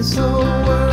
So whole